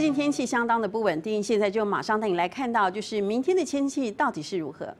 最近天气相当的不稳定，现在就马上带你来看到，就是明天的天气到底是如何。